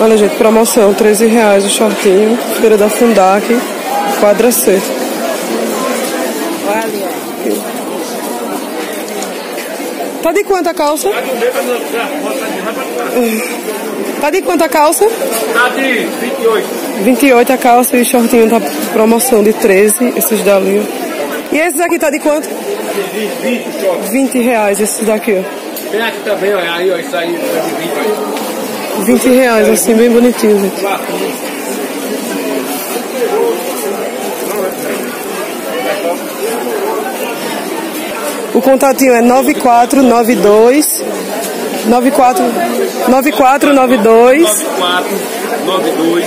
Olha, gente, promoção, 13 reais o shortinho. Feira da Fundac, quadra C. Tá de quanto a calça? Tá de quanto a calça? Tá de 28. 28 a calça e o shortinho tá promoção de 13, esses dali. ó. E esses aqui tá de quanto? 20 só. 20 reais esses daqui, ó. Tem aqui também, olha aí, ó, isso aí é de 20 aí. 20 reais, assim, bem bonitinho, gente. O contatinho é 9492 94 9492 94 92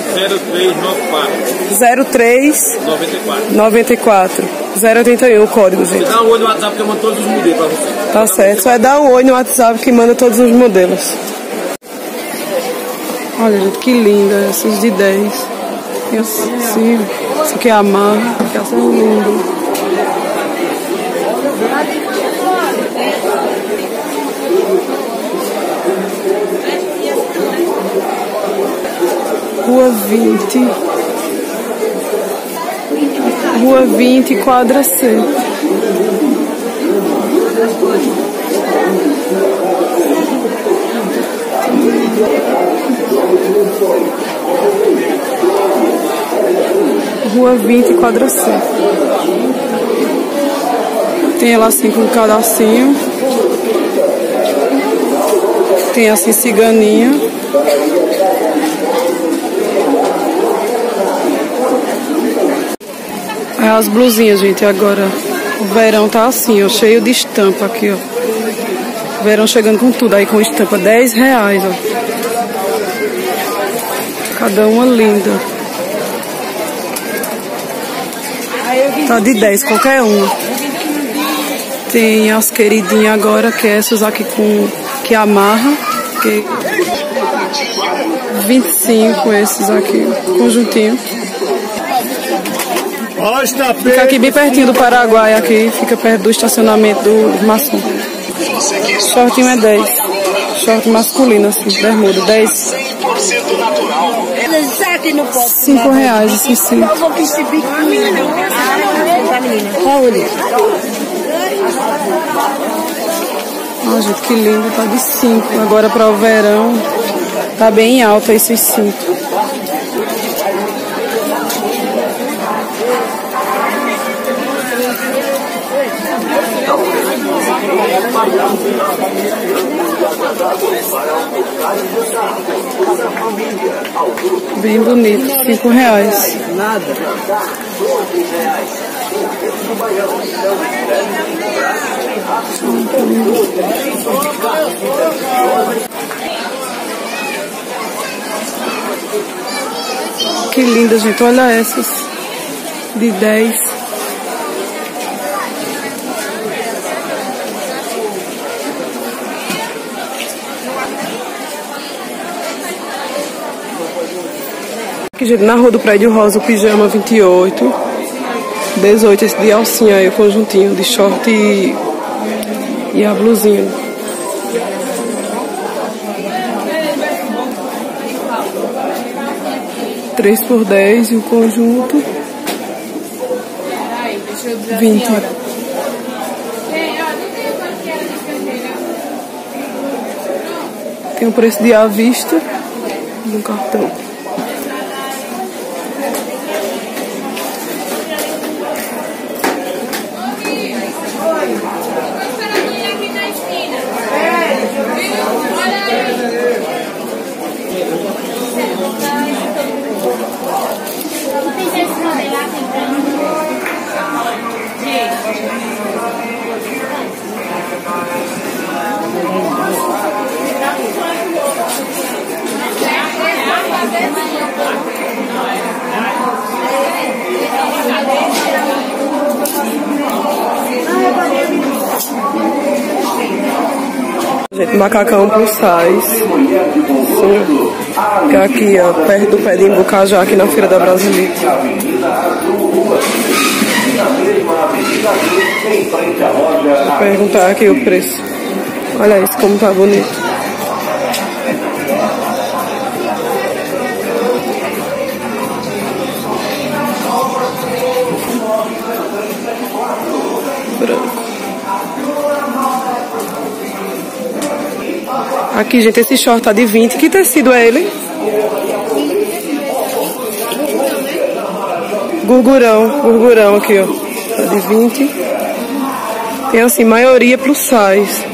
0394 03 94. 94 081 o código, gente. Dá um olho no WhatsApp que eu mando todos os modelos pra você. Tá certo. Só é dar um oi no WhatsApp que manda todos os modelos. Olha, gente, que linda. Essas de 10. Tem assim, Isso aqui é a marra. Que é lindo. Rua 20. Rua 20, quadra C. Rua 20, quadra C. Tem ela assim com cadacinho. Tem assim ciganinha. As blusinhas, gente, agora. O verão tá assim, ó, cheio de estampa aqui, ó. Verão chegando com tudo aí, com estampa 10 reais, ó. Cada uma linda. Tá de 10, qualquer uma. Tem as queridinhas agora, que é essas aqui com que amarra. Que 25 esses aqui, conjuntinho. Fica aqui bem pertinho do Paraguai, aqui, fica perto do estacionamento do maçom. Shortinho é 10. Short masculino, assim, bermuda, 10. 5 reais esse cinto. Olha, gente, que lindo, tá de 5. Agora para o verão, tá bem alto esses cintos. Bem bonito, 5 reais. Nada. Que linda, gente. Olha essas. De 10. Aqui, na rua do Prédio Rosa, o pijama 28. 18, esse de alcinha aí, o conjuntinho de short e, e a blusinha. Três por 10 e o conjunto. 20. Tem o preço de à vista no cartão. Gente, macacão plus size. Que é aqui, ó, perto do pé de Imbucá, aqui na Feira da Brasilita. Vou perguntar aqui o preço. Olha isso, como tá bonito. Branco. Aqui, gente, esse short tá de 20. Que tecido é ele? Gurgurão, gurgurão aqui, ó. Tá de 20. Tem assim, maioria plus size.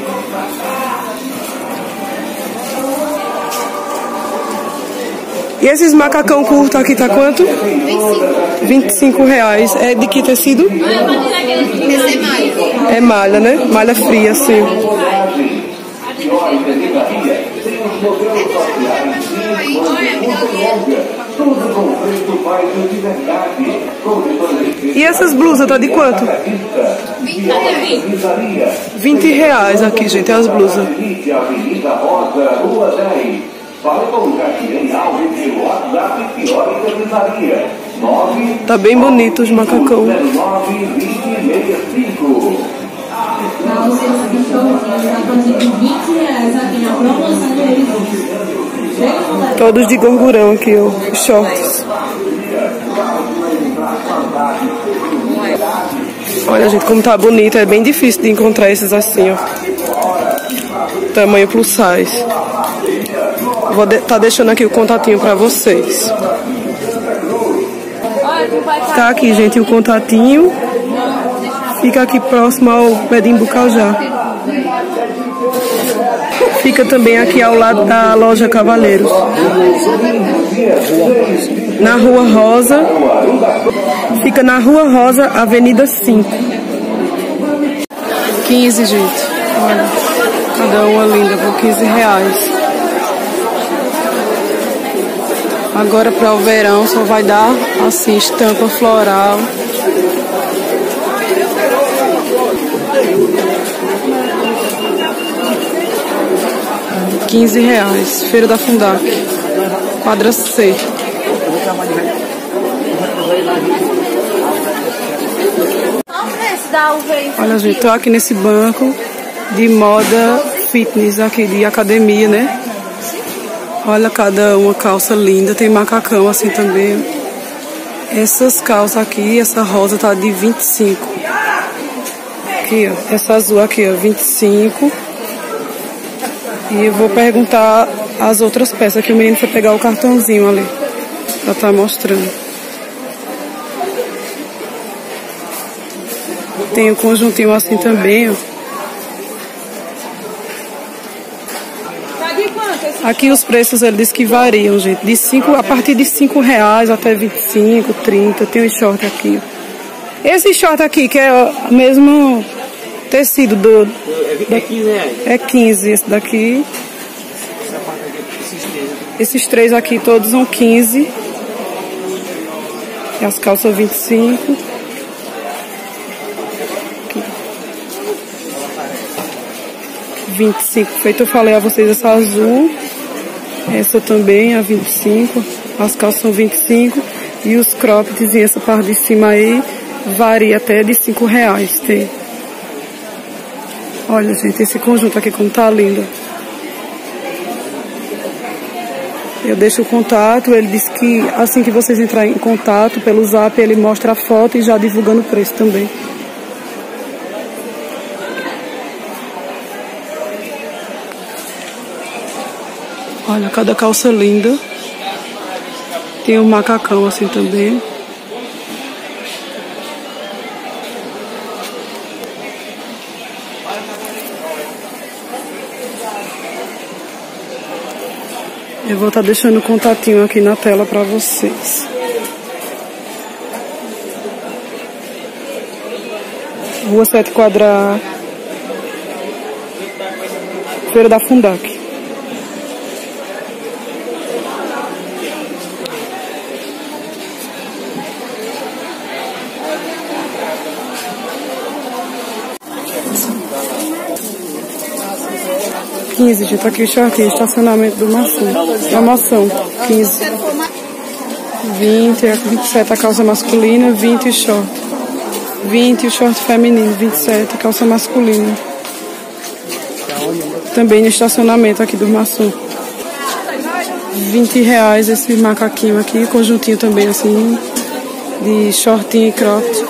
E esses macacão curto aqui tá quanto? 25. 25 reais. É de que tecido? É malha. É malha, né? Malha fria, assim. E essas blusas tá de quanto? 20 reais. aqui, gente, as blusas. Tá bem bonito os macacão. Todos de gorgurão aqui, ó. Shorts. Olha, gente, como tá bonito. É bem difícil de encontrar esses assim, ó. Tamanho plus size. Vou de tá deixando aqui o contatinho pra vocês. Tá aqui, gente, o contatinho. Fica aqui próximo ao Medim Bucajá. Fica também aqui ao lado da loja Cavaleiros. Na Rua Rosa. Fica na Rua Rosa, Avenida 5. 15, gente. Olha. Cada uma linda por 15 reais. Agora para o verão só vai dar assim, estampa floral. Quinze reais. Feira da Fundac. Quadra C. Olha, gente, tô aqui nesse banco de moda fitness aqui, de academia, né? Olha cada uma calça linda, tem macacão assim também. Essas calças aqui, essa rosa tá de 25. Aqui, ó, essa azul aqui, ó, 25. E eu vou perguntar as outras peças que o menino foi pegar o cartãozinho ali. Pra tá mostrando. Tem um conjuntinho assim também, ó. Aqui os preços ele diz que variam, gente. De cinco, a partir de 5 reais até 25, 30. Tem um short aqui. Esse short aqui, que é o mesmo tecido do. É 15 reais. É 15 esse daqui. Esses três aqui todos são 15. E as calças 25. Aqui. 25. Feito eu falei a vocês essa azul. Essa também a 25. As calças são 25. E os croppeds e essa parte de cima aí varia até de 5 reais. Tem. Olha, gente, esse conjunto aqui como tá lindo. Eu deixo o contato, ele disse que assim que vocês entrarem em contato pelo zap, ele mostra a foto e já divulgando o preço também. Olha, cada calça linda. Tem um macacão assim também. Eu vou estar tá deixando o contatinho aqui na tela para vocês. Rua 7 Quadra. Feira da Fundac. Quinze, gente, aqui o shortinho, estacionamento do maçã. Promoção, 15. 20, 27 a calça masculina, 20 o short. 20 o short feminino, 27 a calça masculina. Também no estacionamento aqui do maçã. 20 reais esse macaquinho aqui, conjuntinho também assim, de shortinho e cropped.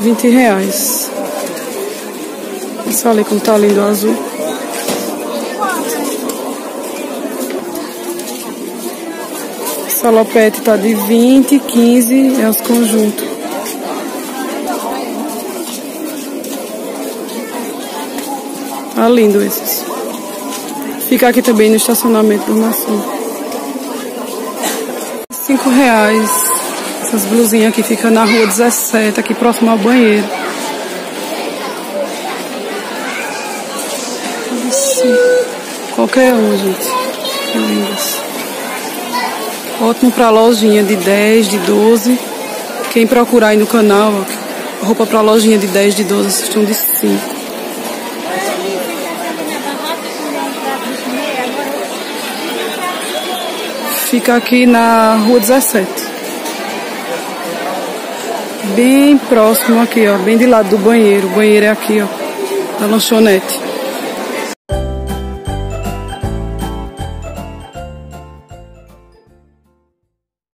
20 reais. Olha como tá lindo azul. Salopete tá de 20, 15 é os conjuntos. Tá lindo esses. Fica aqui também no estacionamento do maçom. Cinco reais. Essas blusinhas aqui ficam na rua 17, aqui próximo ao banheiro. Assim. Qualquer um, gente. Lindas. Ótimo pra lojinha de 10, de 12. Quem procurar aí no canal, roupa pra lojinha de 10, de 12, estão de 5. Fica aqui na rua 17. Bem próximo aqui, ó. Bem de lado do banheiro. O banheiro é aqui, ó. Da lanchonete.